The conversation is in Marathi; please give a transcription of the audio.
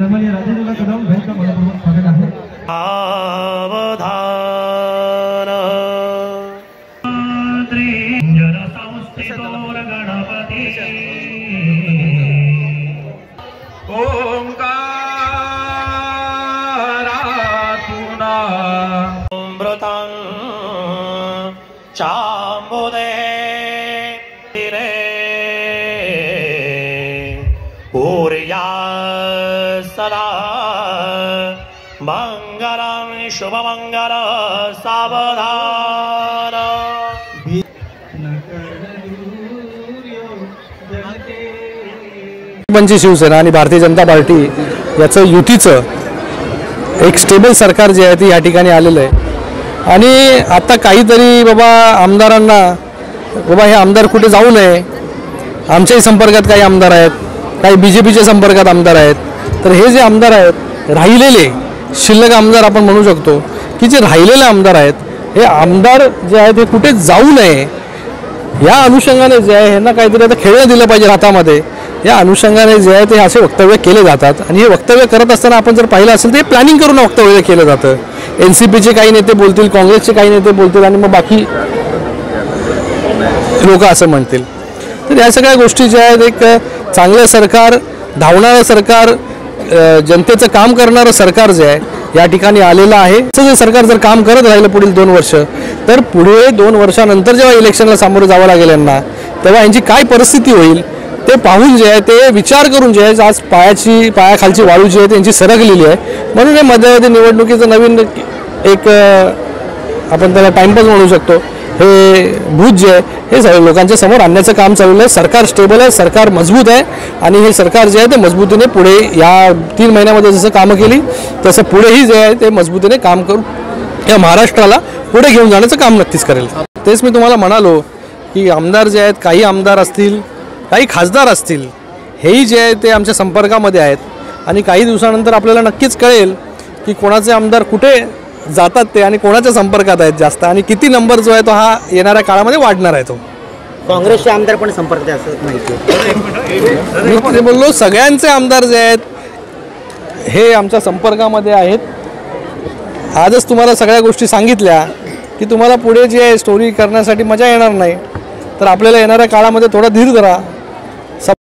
त्यामुळे राजेंद्रला कदम भ्यायचं मनपूर्वक स्वागत आहे. चाम्बुदे सदा। मङ्गलं शुभमङ्गल सावधान। पंची शिवसेना आणि भारतीय जनता पार्टी याचं युतीचं एक स्टेबल सरकार जे आहे ते या ठिकाणी आलेलं आहे. आणि आता काहीतरी बाबा आमदारांना बाबा हे आमदार कुठे जाऊ नये आमच्याही संपर्कात काही आमदार आहेत. काही बी जे पीच्या संपर्कात आमदार आहेत. तर हे जे आमदार आहेत राहिलेले शिल्लक आमदार आपण म्हणू शकतो की जे राहिलेले आमदार आहेत हे आमदार जे आहेत हे कुठे जाऊ नये. या अनुषंगाने जे आहे ह्यांना काहीतरी आता खेळणं दिलं पाहिजे हातामध्ये. या अनुषंगाने जे आहे ते असे वक्तव्य केले जातात. आणि हे वक्तव्य करत असताना आपण जर पाहिलं असेल तर हे प्लॅनिंग करून वक्तव्य केलं जातं. एन सी पीचे काही नेते बोलतील काँग्रेसचे काही नेते बोलतील आणि मग बाकी लोक असं म्हणतील. तर या सगळ्या गोष्टी ज्या आहेत एक चांगलं सरकार धावणारं सरकार जनतेचं काम करणारं सरकार जे आहे या ठिकाणी आलेलं आहे. असं जे सरकार जर काम करत राहिलं पुढील दोन वर्ष तर पुढे दोन वर्षानंतर जेव्हा इलेक्शनला सामोरं जावं लागेल यांना तेव्हा यांची काय परिस्थिती होईल ते पाहून जे आहे ते विचार करून जे आहे आज पायाची पायाखालची वाळू जी आहे त्यांची सरकलेली आहे. म्हणून हे मध्यावधी निवडणुकीचं नवीन एक आपण त्याला टाइमपास म्हणू शकतो. हे भूज जे आहे. हे सगळ्या लोकांच्या समोर आणण्याचं काम चाललेलं आहे सरकार स्टेबल आहे सरकार मजबूत आहे. आणि हे सरकार जे आहे ते मजबूतीने पुढे या तीन महिन्यामध्ये जसं कामं केली तसं पुढेही जे आहे ते मजबूतीने काम करून या महाराष्ट्राला पुढे घेऊन जाण्याचं काम नक्कीच करेल. तेच मी तुम्हाला म्हणालो की आमदार जे आहेत काही आमदार असतील काही खासदार असतील हेही जे आहे ते आमच्या संपर्कामध्ये आहेत. आणि काही दिवसानंतर आपल्याला नक्कीच कळेल की कोणाचे आमदार कुठे जातात ते आणि कोणाच्या संपर्कात आहेत जास्त आणि किती नंबर जो आहे तो हा येणाऱ्या काळामध्ये वाढणार आहे तो? काँग्रेसचे आमदार पण संपर्कात आहे असं माहिती. मी बोललो सगळ्यांचे आमदार जे आहेत हे आमच्या संपर्कामध्ये आहेत. आजच तुम्हाला सगळ्या गोष्टी सांगितल्या की तुम्हाला पुढे जी आहे स्टोरी करण्यासाठी मजा येणार नाही. तर आपल्याला येणाऱ्या काळामध्ये थोडा धीर धरा.